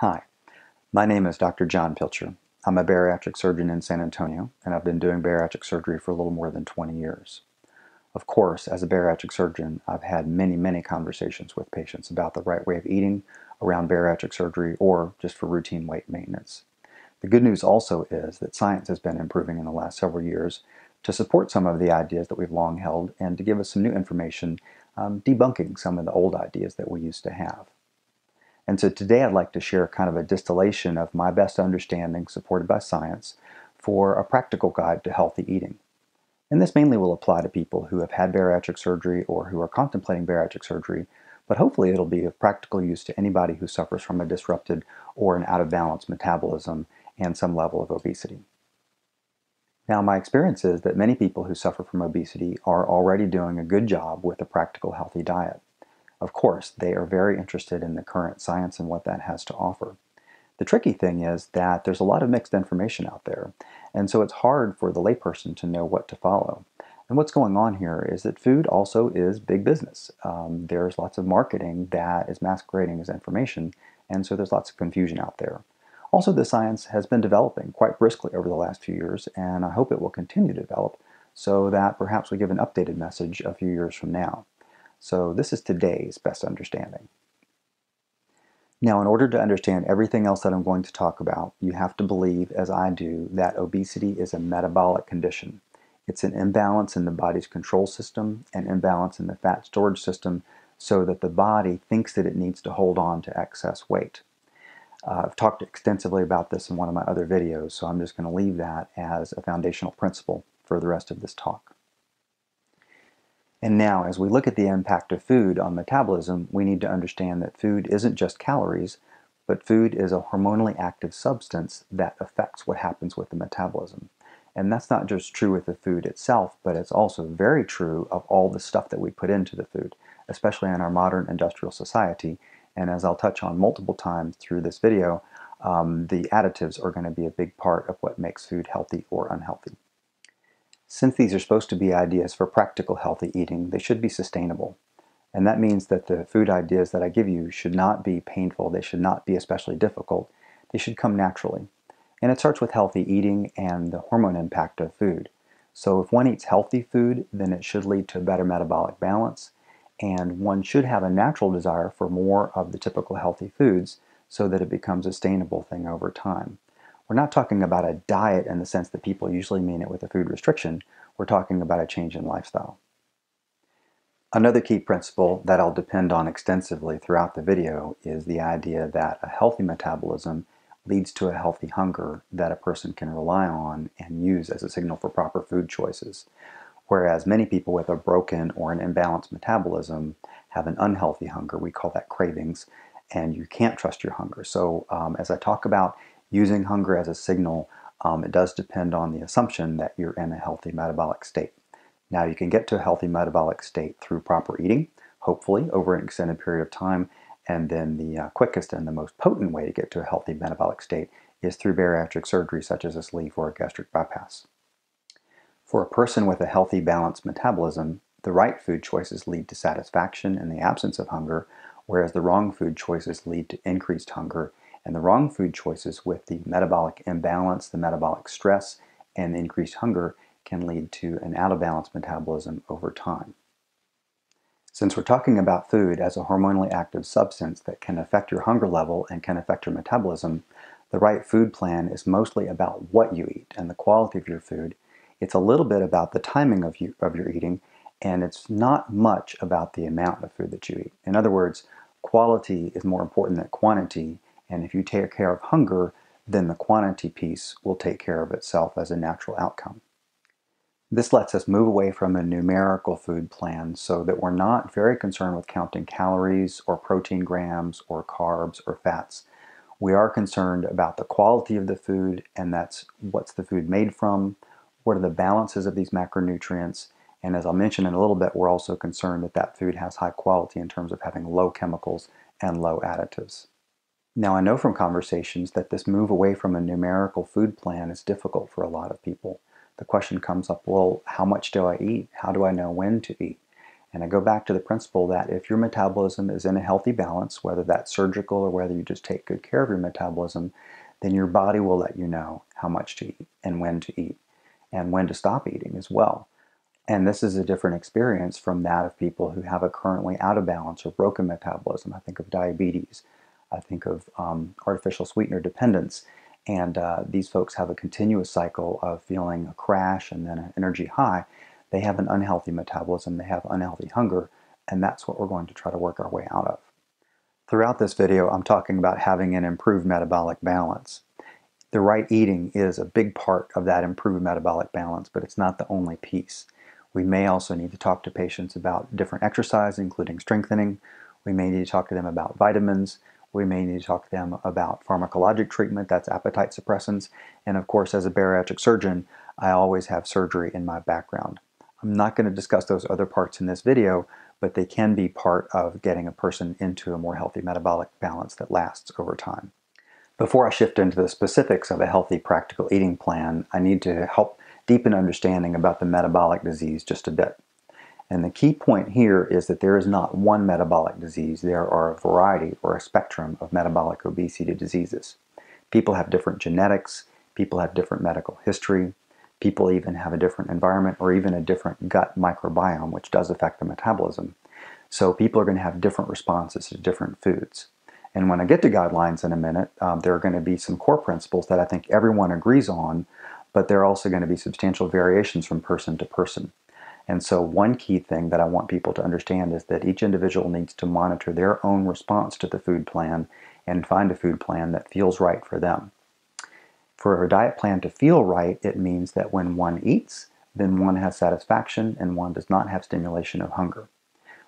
Hi, my name is Dr. John Pilcher. I'm a bariatric surgeon in San Antonio, and I've been doing bariatric surgery for a little more than 20 years. Of course, as a bariatric surgeon, I've had many, many conversations with patients about the right way of eating around bariatric surgery or just for routine weight maintenance. The good news also is that science has been improving in the last several years to support some of the ideas that we've long held and to give us some new information um, debunking some of the old ideas that we used to have. And so today I'd like to share kind of a distillation of my best understanding, supported by science, for a practical guide to healthy eating. And this mainly will apply to people who have had bariatric surgery or who are contemplating bariatric surgery, but hopefully it'll be of practical use to anybody who suffers from a disrupted or an out of balance metabolism and some level of obesity. Now, my experience is that many people who suffer from obesity are already doing a good job with a practical healthy diet. Of course, they are very interested in the current science and what that has to offer. The tricky thing is that there's a lot of mixed information out there, and so it's hard for the layperson to know what to follow. And what's going on here is that food also is big business. Um, there's lots of marketing that is masquerading as information, and so there's lots of confusion out there. Also, the science has been developing quite briskly over the last few years, and I hope it will continue to develop so that perhaps we give an updated message a few years from now. So this is today's best understanding. Now, in order to understand everything else that I'm going to talk about, you have to believe, as I do, that obesity is a metabolic condition. It's an imbalance in the body's control system, an imbalance in the fat storage system, so that the body thinks that it needs to hold on to excess weight. Uh, I've talked extensively about this in one of my other videos, so I'm just going to leave that as a foundational principle for the rest of this talk. And now, as we look at the impact of food on metabolism, we need to understand that food isn't just calories, but food is a hormonally active substance that affects what happens with the metabolism. And that's not just true with the food itself, but it's also very true of all the stuff that we put into the food, especially in our modern industrial society. And as I'll touch on multiple times through this video, um, the additives are going to be a big part of what makes food healthy or unhealthy. Since these are supposed to be ideas for practical healthy eating, they should be sustainable. And that means that the food ideas that I give you should not be painful, they should not be especially difficult, they should come naturally. And it starts with healthy eating and the hormone impact of food. So if one eats healthy food, then it should lead to a better metabolic balance, and one should have a natural desire for more of the typical healthy foods so that it becomes a sustainable thing over time. We're not talking about a diet in the sense that people usually mean it with a food restriction. We're talking about a change in lifestyle. Another key principle that I'll depend on extensively throughout the video is the idea that a healthy metabolism leads to a healthy hunger that a person can rely on and use as a signal for proper food choices. Whereas many people with a broken or an imbalanced metabolism have an unhealthy hunger, we call that cravings, and you can't trust your hunger. So um, as I talk about using hunger as a signal, um, it does depend on the assumption that you're in a healthy metabolic state. Now, you can get to a healthy metabolic state through proper eating, hopefully over an extended period of time. And then the uh, quickest and the most potent way to get to a healthy metabolic state is through bariatric surgery, such as a sleeve or a gastric bypass. For a person with a healthy, balanced metabolism, the right food choices lead to satisfaction in the absence of hunger, whereas the wrong food choices lead to increased hunger and the wrong food choices with the metabolic imbalance, the metabolic stress, and increased hunger can lead to an out of balance metabolism over time. Since we're talking about food as a hormonally active substance that can affect your hunger level and can affect your metabolism, the right food plan is mostly about what you eat and the quality of your food. It's a little bit about the timing of, you, of your eating, and it's not much about the amount of food that you eat. In other words, quality is more important than quantity, and if you take care of hunger, then the quantity piece will take care of itself as a natural outcome. This lets us move away from a numerical food plan so that we're not very concerned with counting calories or protein grams or carbs or fats. We are concerned about the quality of the food, and that's what's the food made from, what are the balances of these macronutrients, and as I'll mention in a little bit, we're also concerned that that food has high quality in terms of having low chemicals and low additives. Now, I know from conversations that this move away from a numerical food plan is difficult for a lot of people. The question comes up well, how much do I eat? How do I know when to eat? And I go back to the principle that if your metabolism is in a healthy balance, whether that's surgical or whether you just take good care of your metabolism, then your body will let you know how much to eat and when to eat and when to stop eating as well. And this is a different experience from that of people who have a currently out of balance or broken metabolism. I think of diabetes, I think of um, artificial sweetener dependence. And uh, these folks have a continuous cycle of feeling a crash and then an energy high they have an unhealthy metabolism, they have unhealthy hunger, and that's what we're going to try to work our way out of. Throughout this video, I'm talking about having an improved metabolic balance. The right eating is a big part of that improved metabolic balance, but it's not the only piece. We may also need to talk to patients about different exercise, including strengthening. We may need to talk to them about vitamins. We may need to talk to them about pharmacologic treatment, that's appetite suppressants. And of course, as a bariatric surgeon, I always have surgery in my background. I'm not going to discuss those other parts in this video, but they can be part of getting a person into a more healthy metabolic balance that lasts over time. Before I shift into the specifics of a healthy practical eating plan, I need to help deepen understanding about the metabolic disease just a bit. And the key point here is that there is not one metabolic disease. There are a variety or a spectrum of metabolic obesity diseases. People have different genetics, people have different medical history, People even have a different environment or even a different gut microbiome, which does affect the metabolism. So people are going to have different responses to different foods. And when I get to guidelines in a minute, um, there are going to be some core principles that I think everyone agrees on, but there are also going to be substantial variations from person to person. And so one key thing that I want people to understand is that each individual needs to monitor their own response to the food plan and find a food plan that feels right for them. For a diet plan to feel right, it means that when one eats, then one has satisfaction and one does not have stimulation of hunger.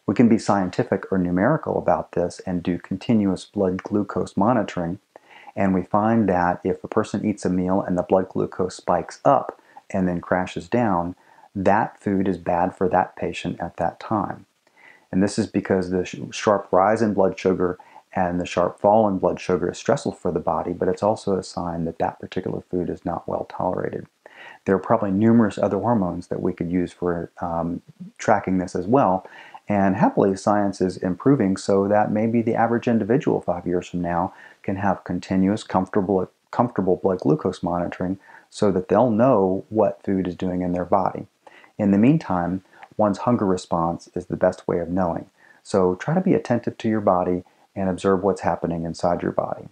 We can be scientific or numerical about this and do continuous blood glucose monitoring, and we find that if a person eats a meal and the blood glucose spikes up and then crashes down, that food is bad for that patient at that time. And this is because the sharp rise in blood sugar and the sharp fall in blood sugar is stressful for the body, but it's also a sign that that particular food is not well tolerated. There are probably numerous other hormones that we could use for um, tracking this as well. And happily, science is improving so that maybe the average individual five years from now can have continuous, comfortable, comfortable blood glucose monitoring so that they'll know what food is doing in their body. In the meantime, one's hunger response is the best way of knowing. So try to be attentive to your body and observe what's happening inside your body.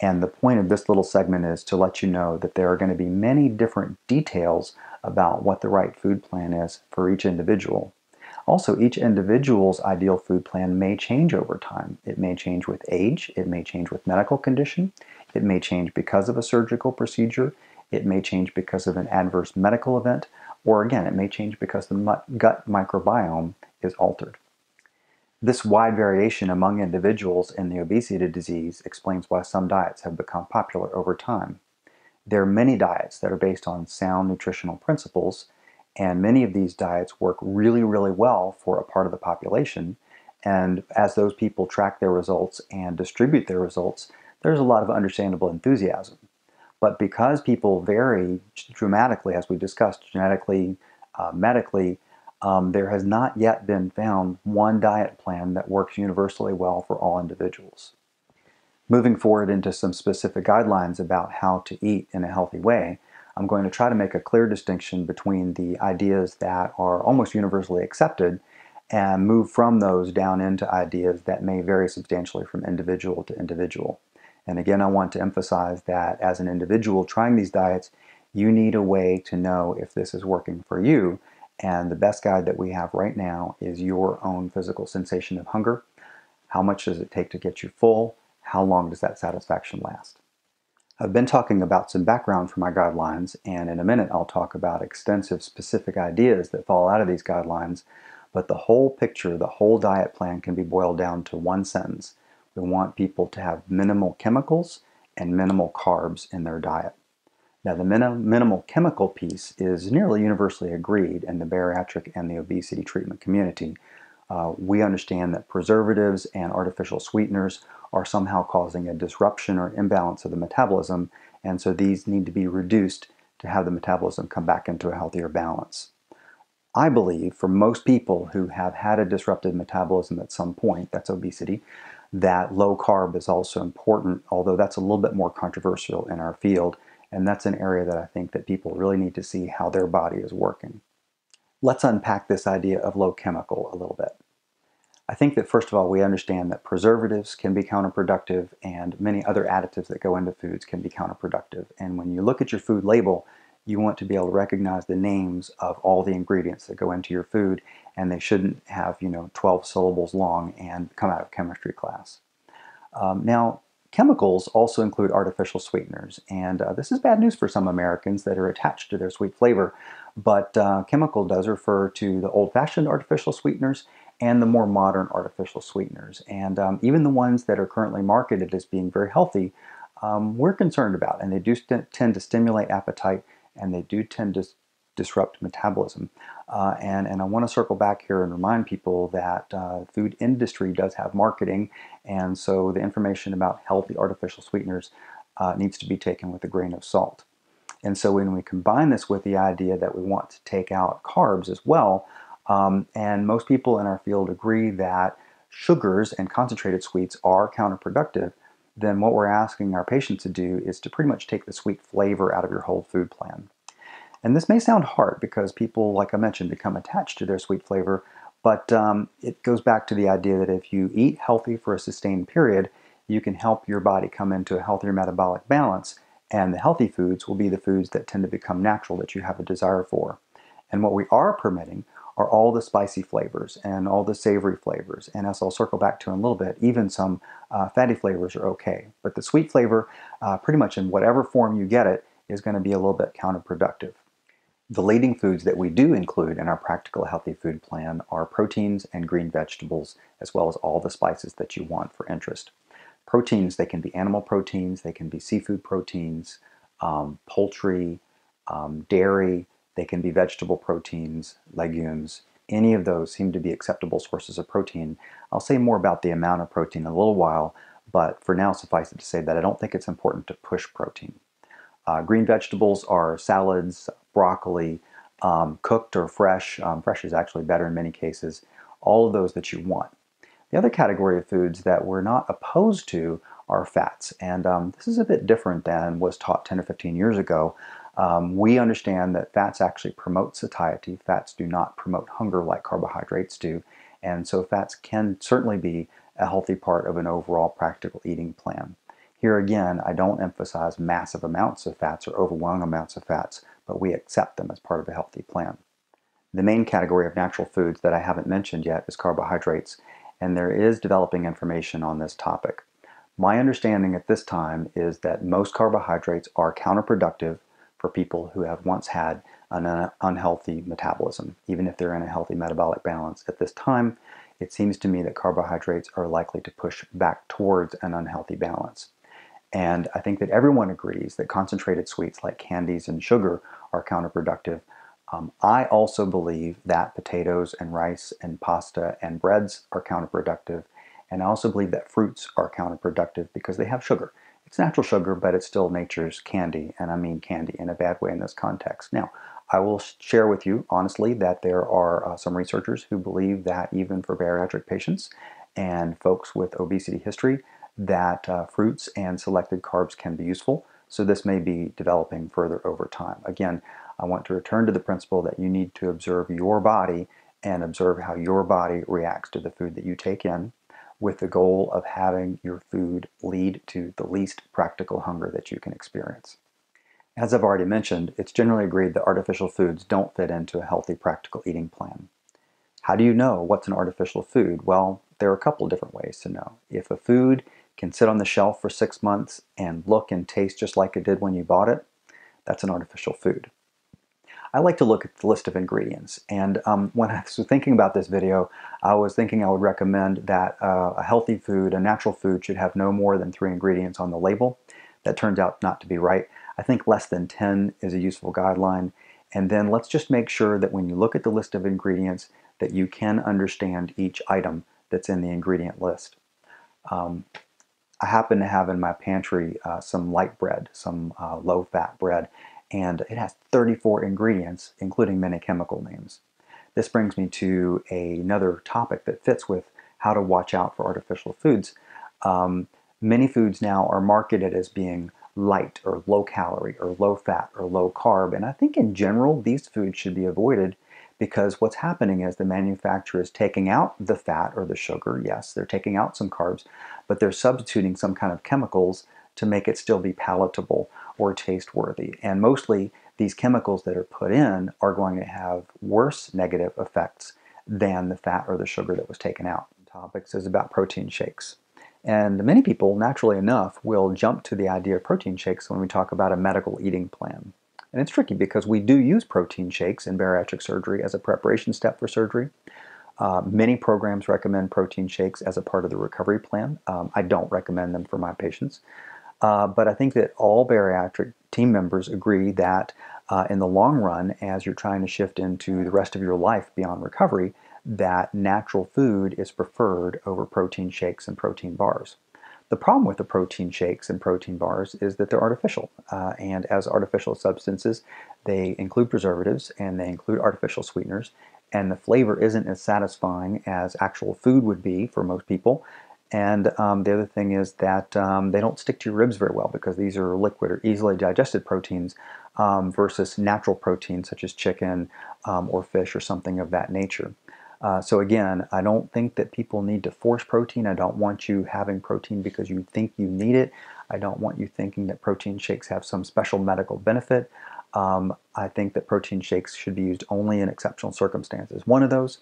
And the point of this little segment is to let you know that there are going to be many different details about what the right food plan is for each individual. Also, each individual's ideal food plan may change over time. It may change with age, it may change with medical condition, it may change because of a surgical procedure, it may change because of an adverse medical event, or again, it may change because the gut microbiome is altered. This wide variation among individuals in the obesity disease explains why some diets have become popular over time. There are many diets that are based on sound nutritional principles, and many of these diets work really, really well for a part of the population. And as those people track their results and distribute their results, there's a lot of understandable enthusiasm. But because people vary dramatically, as we discussed, genetically, uh, medically, um, there has not yet been found one diet plan that works universally well for all individuals. Moving forward into some specific guidelines about how to eat in a healthy way, I'm going to try to make a clear distinction between the ideas that are almost universally accepted and move from those down into ideas that may vary substantially from individual to individual. And again, I want to emphasize that as an individual trying these diets, you need a way to know if this is working for you and the best guide that we have right now is your own physical sensation of hunger. How much does it take to get you full? How long does that satisfaction last? I've been talking about some background for my guidelines, and in a minute I'll talk about extensive specific ideas that fall out of these guidelines, but the whole picture, the whole diet plan can be boiled down to one sentence. We want people to have minimal chemicals and minimal carbs in their diet. Now, the minim minimal chemical piece is nearly universally agreed in the bariatric and the obesity treatment community. Uh, we understand that preservatives and artificial sweeteners are somehow causing a disruption or imbalance of the metabolism, and so these need to be reduced to have the metabolism come back into a healthier balance. I believe for most people who have had a disrupted metabolism at some point, that's obesity, that low carb is also important, although that's a little bit more controversial in our field. And that's an area that I think that people really need to see how their body is working. Let's unpack this idea of low chemical a little bit. I think that first of all, we understand that preservatives can be counterproductive and many other additives that go into foods can be counterproductive. And when you look at your food label, you want to be able to recognize the names of all the ingredients that go into your food and they shouldn't have, you know, 12 syllables long and come out of chemistry class. Um, now, chemicals also include artificial sweeteners, and uh, this is bad news for some Americans that are attached to their sweet flavor, but uh, chemical does refer to the old-fashioned artificial sweeteners and the more modern artificial sweeteners. And um, even the ones that are currently marketed as being very healthy, um, we're concerned about, and they do tend to stimulate appetite and they do tend to disrupt metabolism. Uh, and, and I want to circle back here and remind people that uh, food industry does have marketing, and so the information about healthy artificial sweeteners uh, needs to be taken with a grain of salt. And so when we combine this with the idea that we want to take out carbs as well, um, and most people in our field agree that sugars and concentrated sweets are counterproductive, then what we're asking our patients to do is to pretty much take the sweet flavor out of your whole food plan. And this may sound hard because people, like I mentioned, become attached to their sweet flavor, but um, it goes back to the idea that if you eat healthy for a sustained period, you can help your body come into a healthier metabolic balance, and the healthy foods will be the foods that tend to become natural that you have a desire for. And what we are permitting are all the spicy flavors and all the savory flavors. And as I'll circle back to in a little bit, even some uh, fatty flavors are okay. But the sweet flavor, uh, pretty much in whatever form you get it, is going to be a little bit counterproductive. The leading foods that we do include in our practical healthy food plan are proteins and green vegetables, as well as all the spices that you want for interest. Proteins, they can be animal proteins, they can be seafood proteins, um, poultry, um, dairy, they can be vegetable proteins, legumes. Any of those seem to be acceptable sources of protein. I'll say more about the amount of protein in a little while, but for now suffice it to say that I don't think it's important to push protein. Uh, green vegetables are salads, broccoli, um, cooked or fresh. Um, fresh is actually better in many cases. All of those that you want. The other category of foods that we're not opposed to are fats. And um, this is a bit different than was taught 10 or 15 years ago. Um, we understand that fats actually promote satiety. Fats do not promote hunger like carbohydrates do. And so fats can certainly be a healthy part of an overall practical eating plan. Here again, I don't emphasize massive amounts of fats or overwhelming amounts of fats, but we accept them as part of a healthy plan. The main category of natural foods that I haven't mentioned yet is carbohydrates, and there is developing information on this topic. My understanding at this time is that most carbohydrates are counterproductive for people who have once had an unhealthy metabolism, even if they're in a healthy metabolic balance. At this time, it seems to me that carbohydrates are likely to push back towards an unhealthy balance. And I think that everyone agrees that concentrated sweets like candies and sugar are counterproductive. Um, I also believe that potatoes and rice and pasta and breads are counterproductive. And I also believe that fruits are counterproductive because they have sugar. It's natural sugar, but it's still nature's candy, and I mean candy in a bad way in this context. Now, I will share with you honestly that there are uh, some researchers who believe that even for bariatric patients and folks with obesity history, that uh, fruits and selected carbs can be useful. So this may be developing further over time. Again, I want to return to the principle that you need to observe your body and observe how your body reacts to the food that you take in with the goal of having your food lead to the least practical hunger that you can experience. As I've already mentioned, it's generally agreed that artificial foods don't fit into a healthy practical eating plan. How do you know what's an artificial food? Well, there are a couple different ways to know. If a food can sit on the shelf for six months and look and taste just like it did when you bought it, that's an artificial food. I like to look at the list of ingredients. And um, when I was thinking about this video, I was thinking I would recommend that uh, a healthy food, a natural food, should have no more than three ingredients on the label. That turns out not to be right. I think less than 10 is a useful guideline. And then let's just make sure that when you look at the list of ingredients that you can understand each item that's in the ingredient list. Um, I happen to have in my pantry uh, some light bread, some uh, low-fat bread, and it has 34 ingredients, including many chemical names. this brings me to a, another topic that fits with how to watch out for artificial foods. Um, many foods now are marketed as being light or low calorie or low fat or low carb. And I think in general, these foods should be avoided because what's happening is the manufacturer is taking out the fat or the sugar. Yes, they're taking out some carbs, but they're substituting some kind of chemicals to make it still be palatable or taste worthy. And mostly these chemicals that are put in are going to have worse negative effects than the fat or the sugar that was taken out. Topics is about protein shakes. And many people, naturally enough, will jump to the idea of protein shakes when we talk about a medical eating plan. And it's tricky because we do use protein shakes in bariatric surgery as a preparation step for surgery. Uh, many programs recommend protein shakes as a part of the recovery plan. Um, I don't recommend them for my patients. Uh, but I think that all bariatric team members agree that uh, in the long run, as you're trying to shift into the rest of your life beyond recovery, that natural food is preferred over protein shakes and protein bars. The problem with the protein shakes and protein bars is that they're artificial. Uh, and as artificial substances, they include preservatives and they include artificial sweeteners. And the flavor isn't as satisfying as actual food would be for most people. And um, the other thing is that um, they don't stick to your ribs very well because these are liquid or easily digested proteins um, versus natural proteins such as chicken um, or fish or something of that nature. Uh, so again, I don't think that people need to force protein. I don't want you having protein because you think you need it. I don't want you thinking that protein shakes have some special medical benefit. Um, I think that protein shakes should be used only in exceptional circumstances. One of those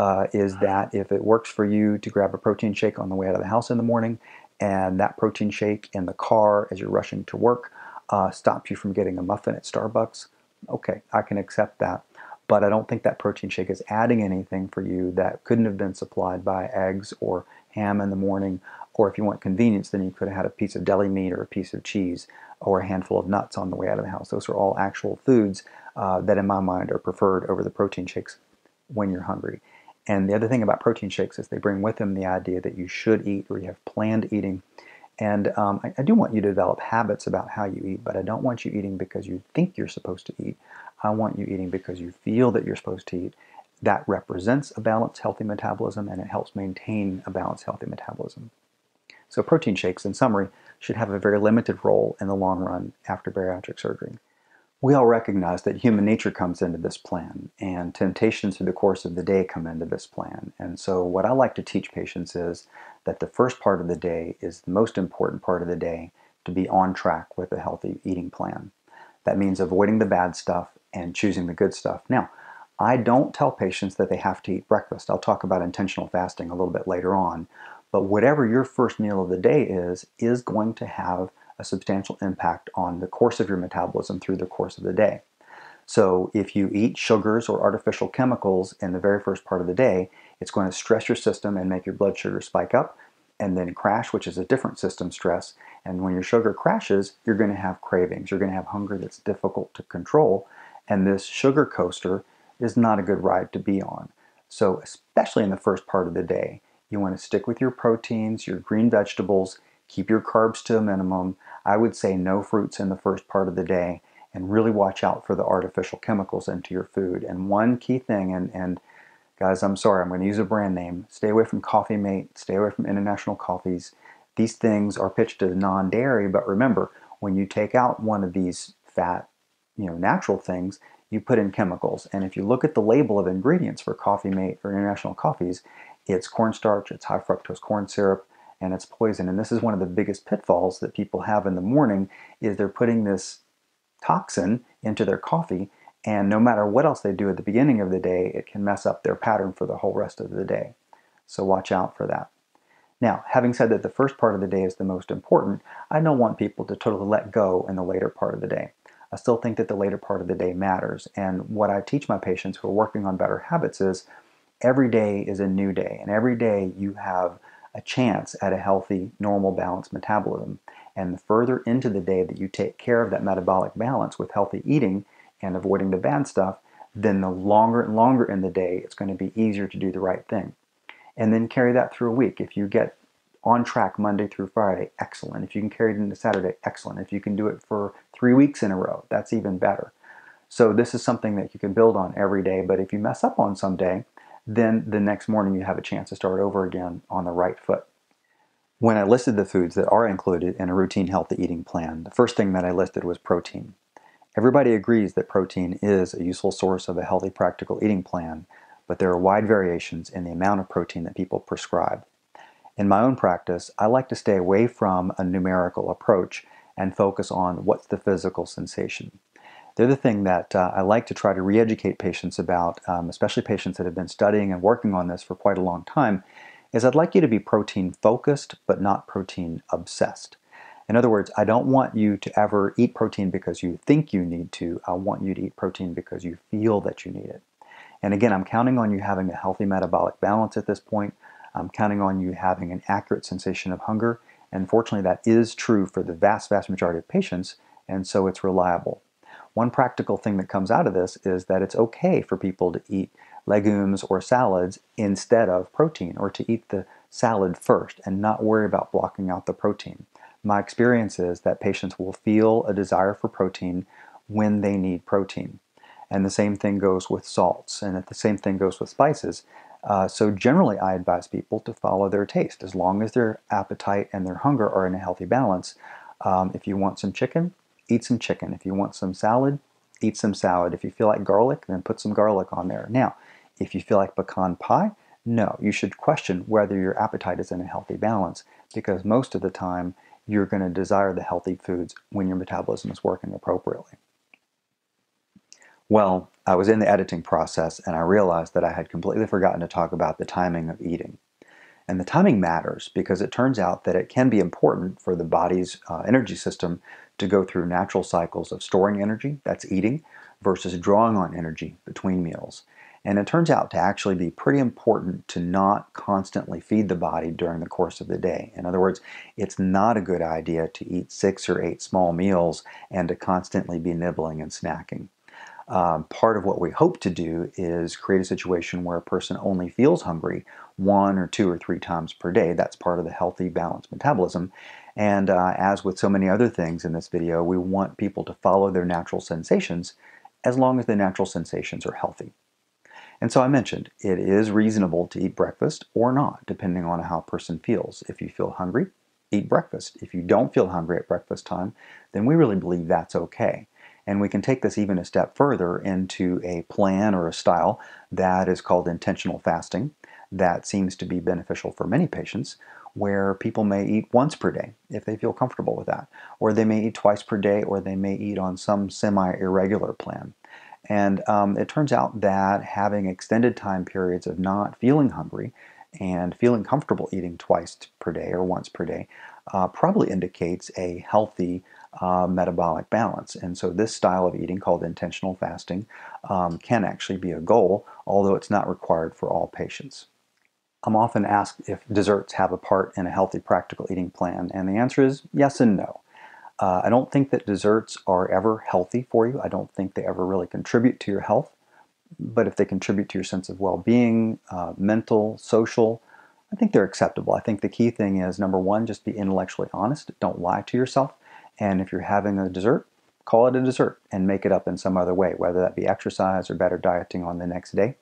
uh, is that if it works for you to grab a protein shake on the way out of the house in the morning, and that protein shake in the car as you're rushing to work uh, stops you from getting a muffin at Starbucks, okay, I can accept that but I don't think that protein shake is adding anything for you that couldn't have been supplied by eggs or ham in the morning. Or if you want convenience, then you could have had a piece of deli meat or a piece of cheese or a handful of nuts on the way out of the house. Those are all actual foods uh, that, in my mind, are preferred over the protein shakes when you're hungry. And the other thing about protein shakes is they bring with them the idea that you should eat or you have planned eating. And um, I, I, do want you to develop habits about how you eat, but I don't want you eating because you think you're supposed to eat. I want you eating because you feel that you're supposed to eat. That represents a balanced, healthy metabolism and it helps maintain a balanced, healthy metabolism. So, protein shakes, in summary, should have a very limited role in the long run after bariatric surgery. We all recognize that human nature comes into this plan, and temptations through the course of the day come into this plan. And so, what I like to teach patients is that the first part of the day is the most important part of the day to be on track with a healthy eating plan. That means avoiding the bad stuff and choosing the good stuff. Now, I don't tell patients that they have to eat breakfast. I'll talk about intentional fasting a little bit later on. But whatever your first meal of the day is, is going to have a substantial impact on the course of your metabolism through the course of the day. So if you eat sugars or artificial chemicals in the very first part of the day, it's going to stress your system and make your blood sugar spike up and then crash, which is a different system stress. And when your sugar crashes, you're going to have cravings. You're going to have hunger that's difficult to control. And this sugar coaster is not a good ride to be on. So, especially in the first part of the day, you want to stick with your proteins, your green vegetables, keep your carbs to a minimum. I would say no fruits in the first part of the day and really watch out for the artificial chemicals into your food. And one key thing, and, and Guys, I'm sorry, I'm going to use a brand name. Stay away from Coffee Mate, stay away from international coffees. These things are pitched as non-dairy, but remember, when you take out one of these fat, you know, natural things, you put in chemicals. And if you look at the label of ingredients for Coffee Mate or international coffees, it's cornstarch, it's high fructose corn syrup, and it's poison. And this is one of the biggest pitfalls that people have in the morning is they're putting this toxin into their coffee and no matter what else they do at the beginning of the day, it can mess up their pattern for the whole rest of the day. So watch out for that. Now, having said that the first part of the day is the most important, I don't want people to totally let go in the later part of the day. I still think that the later part of the day matters. And what I teach my patients who are working on better habits is every day is a new day. And every day you have a chance at a healthy, normal, balanced metabolism. And the further into the day that you take care of that metabolic balance with healthy eating, and avoiding the bad stuff, then the longer and longer in the day, it's going to be easier to do the right thing. And then carry that through a week. If you get on track Monday through Friday, excellent. If you can carry it into Saturday, excellent. If you can do it for three weeks in a row, that's even better. So this is something that you can build on every day, but if you mess up on some day, then the next morning you have a chance to start over again on the right foot. When I listed the foods that are included in a routine healthy eating plan, the first thing that I listed was protein. Everybody agrees that protein is a useful source of a healthy practical eating plan, but there are wide variations in the amount of protein that people prescribe. In my own practice, I like to stay away from a numerical approach and focus on what's the physical sensation. The other thing that uh, I like to try to re-educate patients about, um, especially patients that have been studying and working on this for quite a long time, is I'd like you to be protein focused but not protein obsessed. In other words, I don't want you to ever eat protein because you think you need to. I want you to eat protein because you feel that you need it. And again, I'm counting on you having a healthy metabolic balance at this point. I'm counting on you having an accurate sensation of hunger. And fortunately, that is true for the vast, vast majority of patients, and so it's reliable. One practical thing that comes out of this is that it's okay for people to eat legumes or salads instead of protein, or to eat the salad first and not worry about blocking out the protein. My experience is that patients will feel a desire for protein when they need protein. And the same thing goes with salts, and the same thing goes with spices. Uh, so generally, I advise people to follow their taste as long as their appetite and their hunger are in a healthy balance. Um, if you want some chicken, eat some chicken. If you want some salad, eat some salad. If you feel like garlic, then put some garlic on there. Now, if you feel like pecan pie, no, you should question whether your appetite is in a healthy balance because most of the time you're going to desire the healthy foods when your metabolism is working appropriately. Well, I was in the editing process and I realized that I had completely forgotten to talk about the timing of eating. And the timing matters because it turns out that it can be important for the body's uh, energy system to go through natural cycles of storing energy, that's eating, versus drawing on energy between meals. And it turns out to actually be pretty important to not constantly feed the body during the course of the day. In other words, it's not a good idea to eat six or eight small meals and to constantly be nibbling and snacking. Um, part of what we hope to do is create a situation where a person only feels hungry one or two or three times per day. That's part of the healthy, balanced metabolism. And uh, as with so many other things in this video, we want people to follow their natural sensations as long as the natural sensations are healthy. And so I mentioned, it is reasonable to eat breakfast or not, depending on how a person feels. If you feel hungry, eat breakfast. If you don't feel hungry at breakfast time, then we really believe that's okay. And we can take this even a step further into a plan or a style that is called intentional fasting that seems to be beneficial for many patients where people may eat once per day if they feel comfortable with that, or they may eat twice per day, or they may eat on some semi irregular plan. And um, it turns out that having extended time periods of not feeling hungry and feeling comfortable eating twice per day or once per day uh, probably indicates a healthy uh, metabolic balance. And so, this style of eating, called intentional fasting, um, can actually be a goal, although it's not required for all patients. I'm often asked if desserts have a part in a healthy practical eating plan, and the answer is yes and no. Uh, I don't think that desserts are ever healthy for you. I don't think they ever really contribute to your health. But if they contribute to your sense of well being, uh, mental, social, I think they're acceptable. I think the key thing is number one, just be intellectually honest. Don't lie to yourself. And if you're having a dessert, call it a dessert and make it up in some other way, whether that be exercise or better dieting on the next day.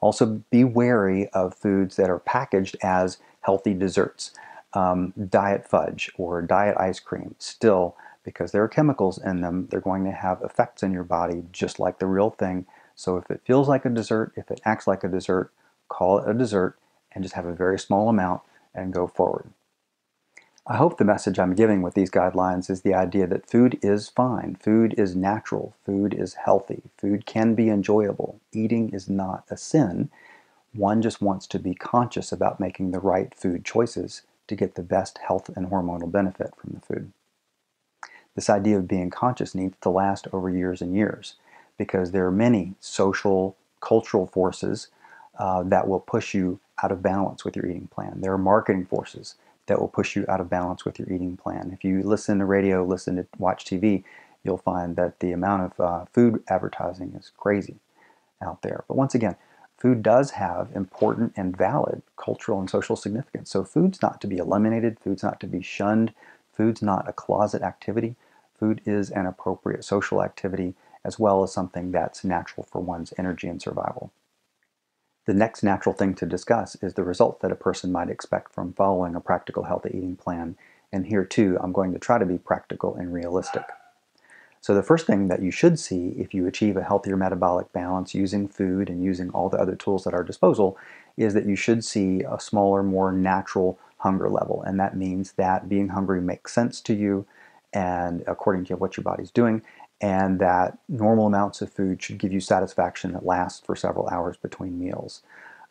Also, be wary of foods that are packaged as healthy desserts. Um, diet fudge or diet ice cream, still, because there are chemicals in them, they're going to have effects in your body just like the real thing. So if it feels like a dessert, if it acts like a dessert, call it a dessert and just have a very small amount and go forward. I hope the message I'm giving with these guidelines is the idea that food is fine, food is natural, food is healthy, food can be enjoyable. Eating is not a sin. One just wants to be conscious about making the right food choices to get the best health and hormonal benefit from the food. This idea of being conscious needs to last over years and years because there are many social, cultural forces uh, that will push you out of balance with your eating plan. There are marketing forces that will push you out of balance with your eating plan. If you listen to radio, listen to watch TV, you'll find that the amount of uh, food advertising is crazy out there. But once again, food does have important and valid cultural and social significance. So food's not to be eliminated, food's not to be shunned, food's not a closet activity. Food is an appropriate social activity as well as something that's natural for one's energy and survival. The next natural thing to discuss is the results that a person might expect from following a practical healthy eating plan, and here too I'm going to try to be practical and realistic. So the first thing that you should see if you achieve a healthier metabolic balance using food and using all the other tools at our disposal is that you should see a smaller, more natural hunger level. And that means that being hungry makes sense to you and according to what your body's doing and that normal amounts of food should give you satisfaction that lasts for several hours between meals.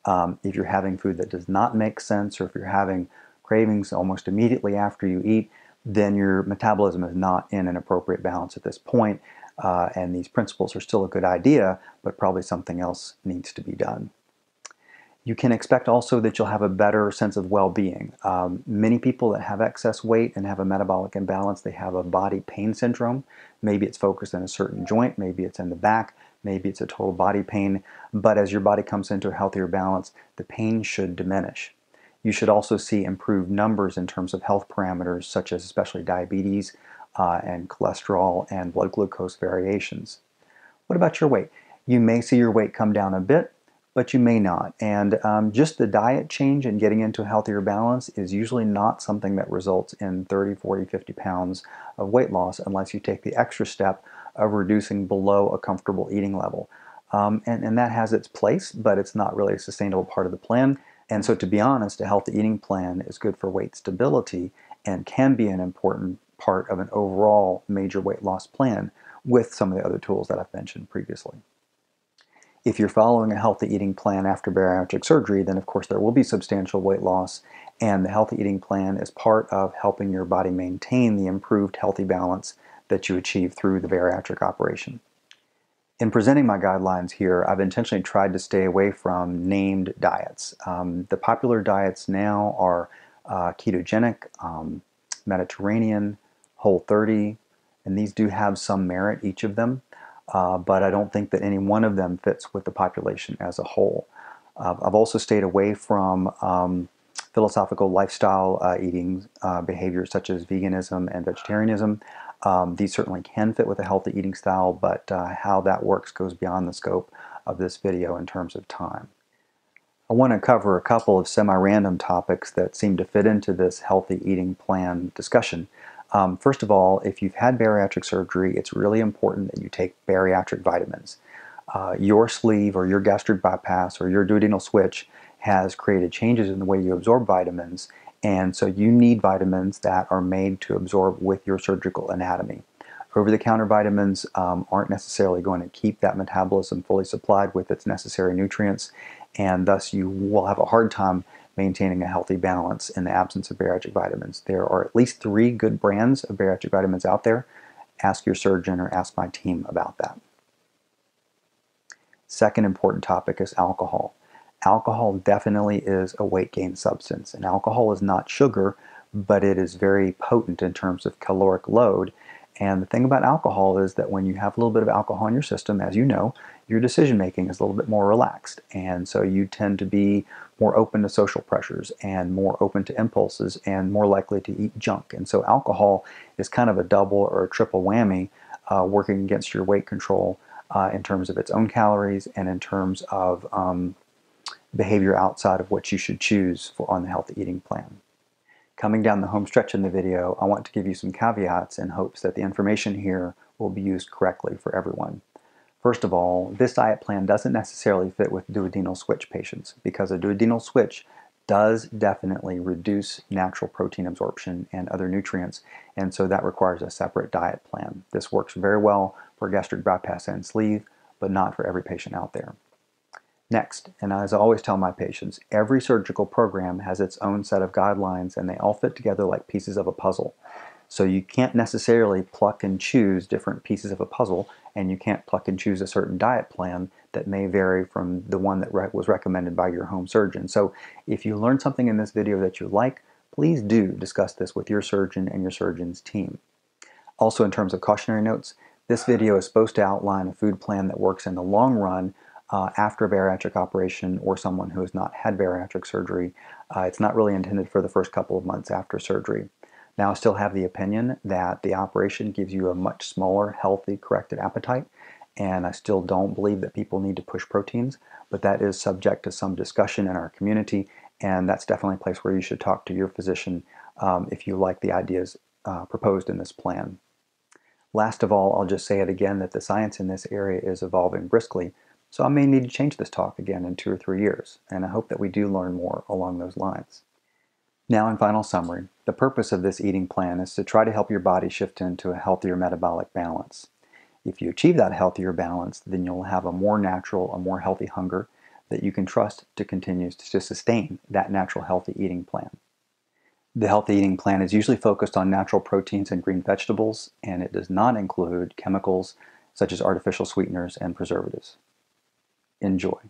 Um, if you're having food that does not make sense or if you're having cravings almost immediately after you eat, then your metabolism is not in an appropriate balance at this point, uh, and these principles are still a good idea, but probably something else needs to be done. You can expect also that you'll have a better sense of well-being. Um, many people that have excess weight and have a metabolic imbalance, they have a body pain syndrome. Maybe it's focused in a certain joint, maybe it's in the back, maybe it's a total body pain, but as your body comes into a healthier balance, the pain should diminish. You should also see improved numbers in terms of health parameters such as especially diabetes uh, and cholesterol and blood glucose variations. What about your weight? You may see your weight come down a bit, but you may not. And um, just the diet change and getting into a healthier balance is usually not something that results in 30, 40, 50 pounds of weight loss unless you take the extra step of reducing below a comfortable eating level. Um, and, and that has its place, but it's not really a sustainable part of the plan. And so to be honest, a healthy eating plan is good for weight stability and can be an important part of an overall major weight loss plan with some of the other tools that I've mentioned previously. If you're following a healthy eating plan after bariatric surgery, then of course there will be substantial weight loss and the healthy eating plan is part of helping your body maintain the improved healthy balance that you achieve through the bariatric operation. In presenting my guidelines here, I've intentionally tried to stay away from named diets. Um, the popular diets now are uh, ketogenic, um, Mediterranean, Whole 30, and these do have some merit, each of them, uh, but I don't think that any one of them fits with the population as a whole. Uh, I've also stayed away from um, philosophical lifestyle uh, eating uh, behaviors such as veganism and vegetarianism. Um, these certainly can fit with a healthy eating style, but uh, how that works goes beyond the scope of this video in terms of time. I want to cover a couple of semi-random topics that seem to fit into this healthy eating plan discussion. Um, first of all, if you've had bariatric surgery, it's really important that you take bariatric vitamins. Uh, your sleeve or your gastric bypass or your duodenal switch has created changes in the way you absorb vitamins and so you need vitamins that are made to absorb with your surgical anatomy. Over-the-counter vitamins um, aren't necessarily going to keep that metabolism fully supplied with its necessary nutrients, and thus you will have a hard time maintaining a healthy balance in the absence of bariatric vitamins. There are at least three good brands of bariatric vitamins out there. Ask your surgeon or ask my team about that. Second important topic is alcohol alcohol definitely is a weight gain substance. And alcohol is not sugar, but it is very potent in terms of caloric load. And the thing about alcohol is that when you have a little bit of alcohol in your system, as you know, your decision making is a little bit more relaxed. And so you tend to be more open to social pressures and more open to impulses and more likely to eat junk. And so alcohol is kind of a double or a triple whammy uh, working against your weight control uh, in terms of its own calories and in terms of um, behavior outside of what you should choose for on the healthy eating plan. Coming down the home stretch in the video, I want to give you some caveats in hopes that the information here will be used correctly for everyone. First of all, this diet plan doesn't necessarily fit with duodenal switch patients because a duodenal switch does definitely reduce natural protein absorption and other nutrients, and so that requires a separate diet plan. This works very well for gastric bypass and sleeve, but not for every patient out there. Next, and as I always tell my patients, every surgical program has its own set of guidelines and they all fit together like pieces of a puzzle. So you can't necessarily pluck and choose different pieces of a puzzle and you can't pluck and choose a certain diet plan that may vary from the one that re was recommended by your home surgeon. So if you learned something in this video that you like, please do discuss this with your surgeon and your surgeon's team. Also in terms of cautionary notes, this video is supposed to outline a food plan that works in the long run uh, after bariatric operation or someone who has not had bariatric surgery. Uh, it's not really intended for the first couple of months after surgery. Now I still have the opinion that the operation gives you a much smaller, healthy, corrected appetite, and I still don't believe that people need to push proteins, but that is subject to some discussion in our community, and that's definitely a place where you should talk to your physician um, if you like the ideas uh, proposed in this plan. Last of all, I'll just say it again that the science in this area is evolving briskly, so I may need to change this talk again in two or three years, and I hope that we do learn more along those lines. Now, in final summary, the purpose of this eating plan is to try to help your body shift into a healthier metabolic balance. If you achieve that healthier balance, then you'll have a more natural, a more healthy hunger that you can trust to continue to sustain that natural healthy eating plan. The healthy eating plan is usually focused on natural proteins and green vegetables, and it does not include chemicals such as artificial sweeteners and preservatives. Enjoy.